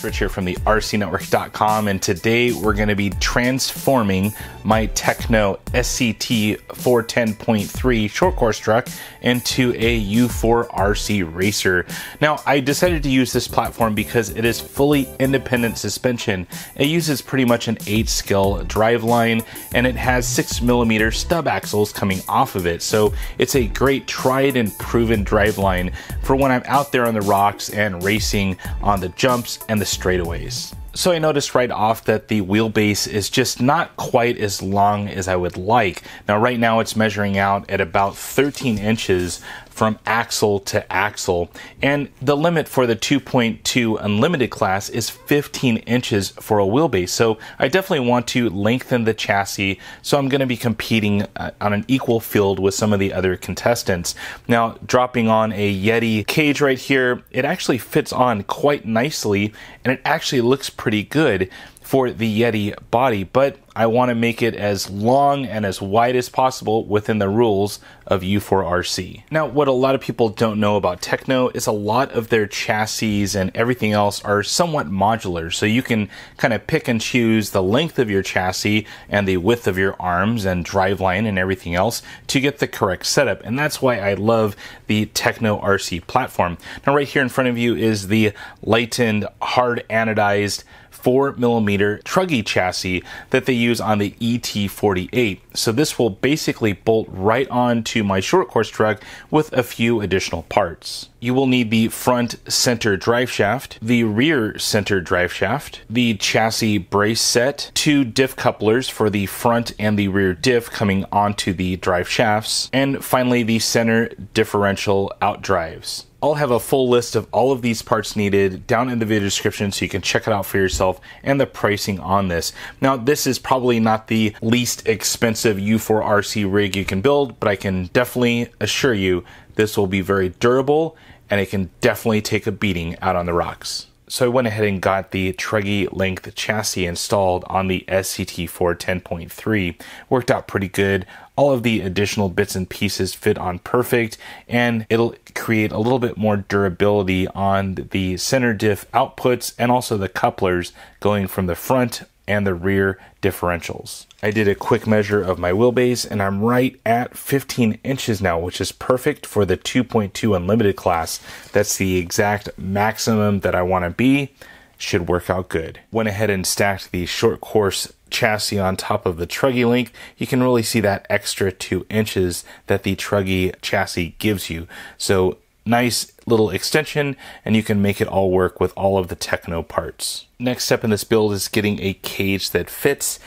guys, Rich here from the RCNetwork.com, and today we're going to be transforming my Tekno SCT 410.3 short course truck into a U4 RC racer. Now, I decided to use this platform because it is fully independent suspension. It uses pretty much an 8 scale drive line, and it has 6 millimeter stub axles coming off of it. So it's a great tried and proven drive line for when I'm out there on the rocks and racing on the jumps and the straightaways. So I noticed right off that the wheelbase is just not quite as long as I would like. Now right now it's measuring out at about 13 inches from axle to axle. And the limit for the 2.2 Unlimited class is 15 inches for a wheelbase. So I definitely want to lengthen the chassis. So I'm going to be competing uh, on an equal field with some of the other contestants. Now, dropping on a Yeti cage right here, it actually fits on quite nicely and it actually looks pretty good for the Yeti body, but I want to make it as long and as wide as possible within the rules of U4RC. Now, what a lot of people don't know about Tekno is a lot of their chassis and everything else are somewhat modular, so you can kind of pick and choose the length of your chassis and the width of your arms and driveline and everything else to get the correct setup, and that's why I love the Tekno RC platform. Now, right here in front of you is the lightened, hard anodized 4 millimeter truggy chassis that they use on the ET48. So this will basically bolt right onto my short course truck with a few additional parts. You will need the front center drive shaft, the rear center drive shaft, the chassis brace set, two diff couplers for the front and the rear diff coming onto the drive shafts, and finally the center differential out drives. I'll have a full list of all of these parts needed down in the video description so you can check it out for yourself and the pricing on this. Now, this is probably not the least expensive U4RC rig you can build, but I can definitely assure you this will be very durable and it can definitely take a beating out on the rocks. So I went ahead and got the Truggy length chassis installed on the SCT4 10.3. Worked out pretty good. All of the additional bits and pieces fit on perfect, and it'll create a little bit more durability on the center diff outputs and also the couplers going from the front and the rear differentials. I did a quick measure of my wheelbase and I'm right at 15 inches now, which is perfect for the 2.2 Unlimited class. That's the exact maximum that I want to be. Should work out good. Went ahead and stacked the short course chassis on top of the Truggy Link, you can really see that extra two inches that the Truggy chassis gives you. So nice little extension and you can make it all work with all of the Tekno parts. Next step in this build is getting a cage that fits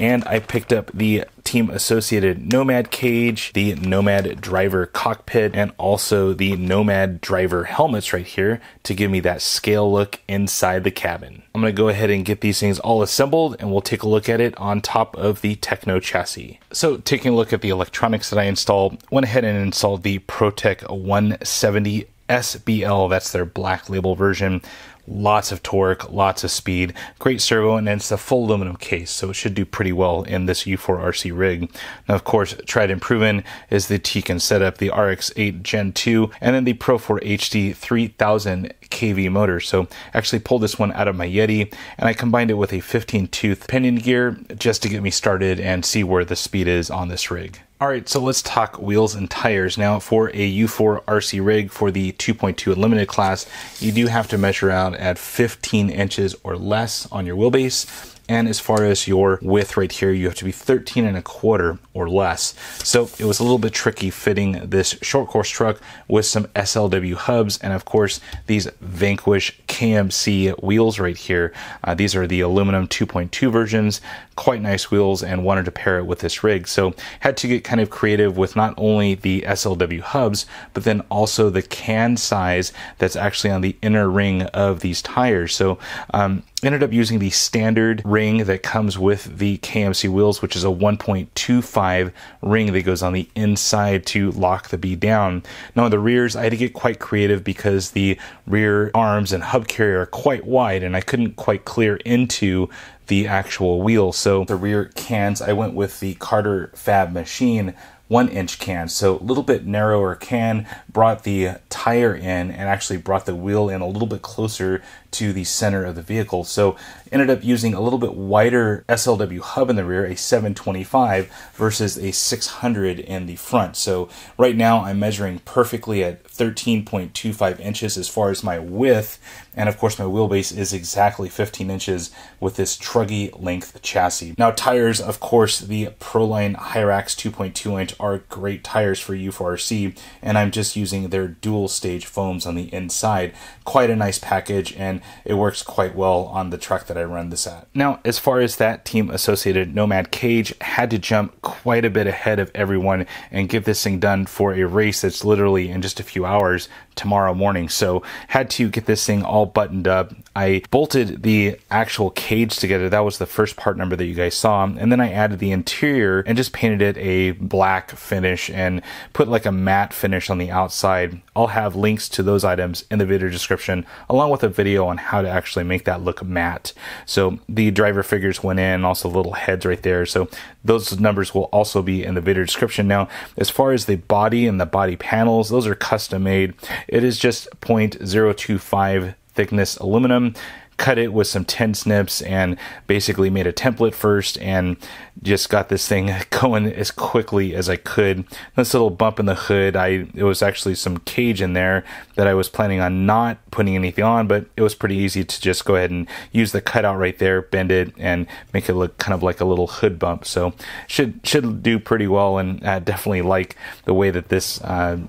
and I picked up the team associated Nomad cage, the Nomad driver cockpit, and also the Nomad driver helmets right here to give me that scale look inside the cabin. I'm going to go ahead and get these things all assembled and we'll take a look at it on top of the Tekno chassis. So taking a look at the electronics that I installed, went ahead and installed the ProTek 170 SBL, that's their black label version lots of torque, lots of speed, great servo, and it's a full aluminum case, so it should do pretty well in this U4RC rig. Now, of course, tried and proven is the Tekin setup, the RX8 Gen 2, and then the Pro 4 HD 3000 kV motor. So actually pulled this one out of my Yeti, and I combined it with a 15 tooth pinion gear just to get me started and see where the speed is on this rig. All right, so let's talk wheels and tires. Now, for a U4 RC rig for the 2.2 Unlimited class, you do have to measure out at 15 inches or less on your wheelbase and as far as your width right here, you have to be 13 and a quarter or less. So it was a little bit tricky fitting this short course truck with some SLW hubs and of course these Vanquish KMC wheels right here. Uh, these are the aluminum 2.2 versions, quite nice wheels and wanted to pair it with this rig. So had to get kind of creative with not only the SLW hubs, but then also the can size that's actually on the inner ring of these tires. So um, ended up using the standard ring that comes with the KMC wheels, which is a 1.25 ring that goes on the inside to lock the B down. Now on the rears, I had to get quite creative because the rear arms and hub carrier are quite wide and I couldn't quite clear into the actual wheel. So the rear cans, I went with the CarterFab machine one inch can. So a little bit narrower can, brought the tire in and actually brought the wheel in a little bit closer to the center of the vehicle. So ended up using a little bit wider SLW hub in the rear, a 725 versus a 600 in the front. So right now I'm measuring perfectly at 13.25 inches as far as my width. And of course my wheelbase is exactly 15 inches with this truggy length chassis. Now tires, of course, the Proline Hyrax 2.2 inch are great tires for U4RC and I'm just using their dual stage foams on the inside. Quite a nice package and it works quite well on the truck that I run this at. Now, as far as that team associated Nomad Cage had to jump quite a bit ahead of everyone and get this thing done for a race that's literally in just a few hours tomorrow morning. So had to get this thing all buttoned up. I bolted the actual cage together. That was the first part number that you guys saw. And then I added the interior and just painted it a black finish and put like a matte finish on the outside. I'll have links to those items in the video description along with a video on how to actually make that look matte. So the driver figures went in, also little heads right there. So those numbers will also be in the video description. Now, as far as the body and the body panels, those are custom made. It is just 0.025 thickness aluminum cut it with some tin snips and basically made a template first and just got this thing going as quickly as I could. This little bump in the hood, I it was actually some cage in there that I was planning on not putting anything on, but it was pretty easy to just go ahead and use the cutout right there, bend it, and make it look kind of like a little hood bump. So should should do pretty well, and uh, definitely like the way that this. Uh,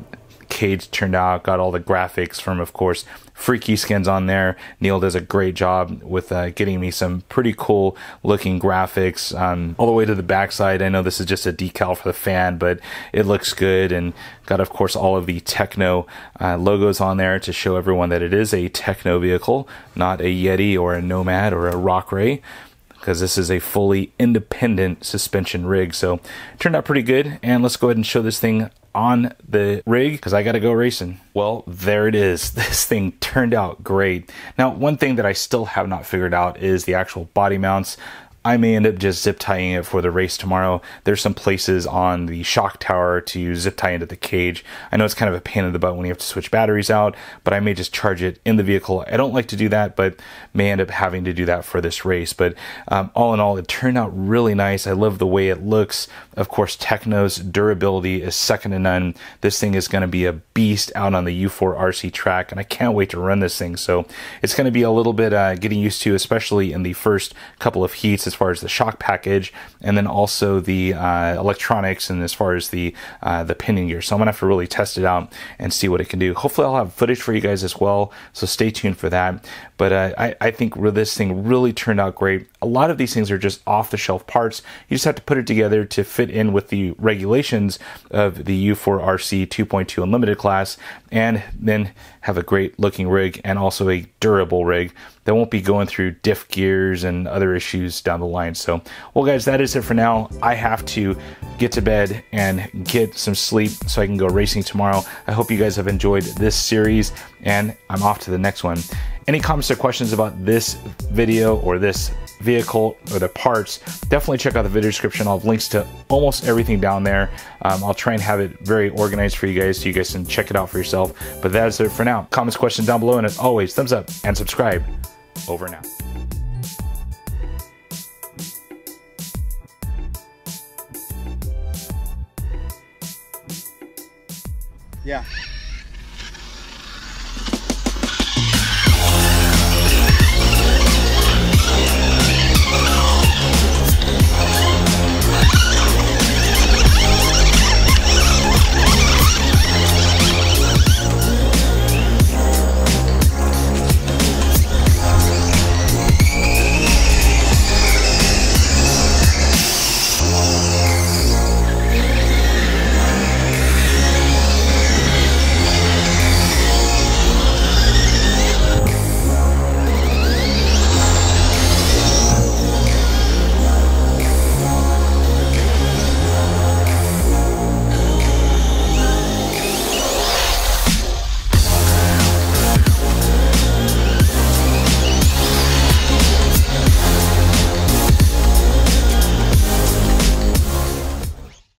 cage turned out. Got all the graphics from, of course, Freaky Skins on there. Neil does a great job with uh, getting me some pretty cool looking graphics um, all the way to the backside. I know this is just a decal for the fan, but it looks good and got, of course, all of the Tekno uh, logos on there to show everyone that it is a Tekno vehicle, not a Yeti or a Nomad or a Rock Rey because this is a fully independent suspension rig. So turned out pretty good. And let's go ahead and show this thing on the rig because I got to go racing. Well, there it is. This thing turned out great. Now, one thing that I still have not figured out is the actual body mounts. I may end up just zip tying it for the race tomorrow. There's some places on the shock tower to zip tie into the cage. I know it's kind of a pain in the butt when you have to switch batteries out, but I may just charge it in the vehicle. I don't like to do that, but may end up having to do that for this race. But um, all in all, it turned out really nice. I love the way it looks. Of course, Tekno's durability is second to none. This thing is going to be a beast out on the U4 RC track, and I can't wait to run this thing. So it's going to be a little bit uh, getting used to, especially in the first couple of heats as far as the shock package, and then also the uh, electronics and as far as the uh, the pinion gear. So I'm gonna have to really test it out and see what it can do. Hopefully, I'll have footage for you guys as well. So stay tuned for that. But uh, I, I think this thing really turned out great. A lot of these things are just off the shelf parts. You just have to put it together to fit in with the regulations of the U4RC 2.2 Unlimited class, and then have a great looking rig and also a durable rig that won't be going through diff gears and other issues down the line. So, well, guys, that is it for now. I have to get to bed and get some sleep so I can go racing tomorrow. I hope you guys have enjoyed this series, and I'm off to the next one. Any comments or questions about this video or this vehicle or the parts, definitely check out the video description. I'll have links to almost everything down there. Um, I'll try and have it very organized for you guys so you guys can check it out for yourself. But that is it for now. Comments, questions down below, and as always, thumbs up and subscribe. Over now. Yeah.